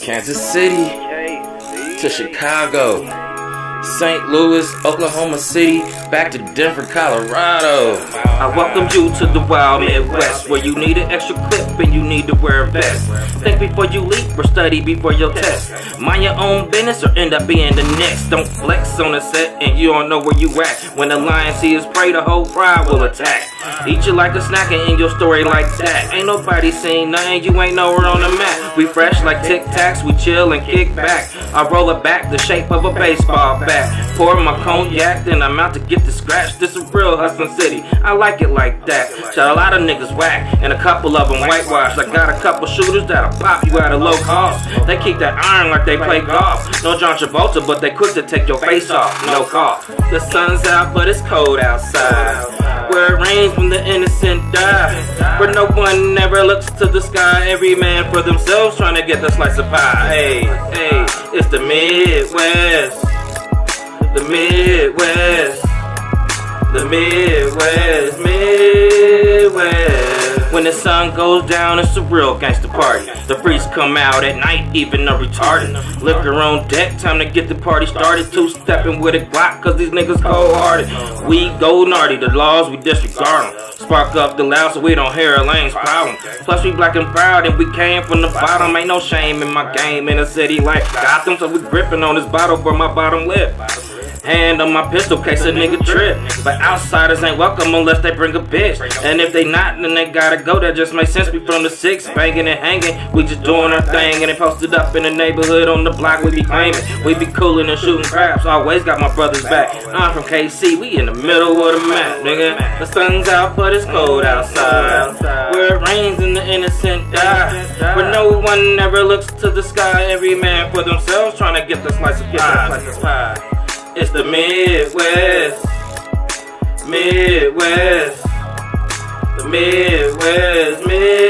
Kansas City to Chicago, St. Louis, Oklahoma City, back to Denver, Colorado. I welcome you to the wild Midwest where you need an extra clip and you need to wear a vest. Think before you leap or study before your test. Mind your own business or end up being the next. Don't flex on the set and you don't know where you at. When the lion sees prey, the whole crowd will attack. Eat you like a snack and end your story like that. Ain't nobody seen nothing, you ain't nowhere on the map. We fresh like Tic Tacs, we chill and kick back. I roll it back the shape of a baseball bat. Pour my cognac, then I'm out to get the scratch. This is real Hustling City, I like it like that. Shot a lot of niggas whack, and a couple of them whitewashed. I got a couple shooters that'll pop you at a low cost. They keep that iron like they play golf. No John Travolta, but they quick to take your face off. No cough. The sun's out, but it's cold outside where it rains when the innocent die. Where no one ever looks to the sky, every man for themselves trying to get the slice of pie. Hey, hey, it's the Midwest. The Midwest. The Midwest. Midwest. When the sun goes down, it's a real gangster party. The freaks come out at night, even the retarded. Liquor on deck, time to get the party started. Two stepping with a Glock, cause these niggas cold hearted. We go naughty, the laws we disregard them. Spark up the loud so we don't hear a lane's problem. Plus we black and proud and we came from the bottom. Ain't no shame in my game in a city like Gotham, so we gripping on this bottle for my bottom lip. Hand on my pistol case a nigga trip. But outsiders ain't welcome unless they bring a bitch. And if they not, then they gotta go. That just makes sense. We from the six, banging and hanging. We just doing our thing. And they posted up in the neighborhood on the block. We be claiming. We be coolin' and shooting craps. Always got my brothers back. I'm from KC. We in the middle of the map, nigga. The sun's out, but it's cold outside. Where it rains and the innocent die. Where no one ever looks to the sky. Every man for themselves trying to get the slice of pie. It's the Midwest. Midwest. The Midwest. Midwest.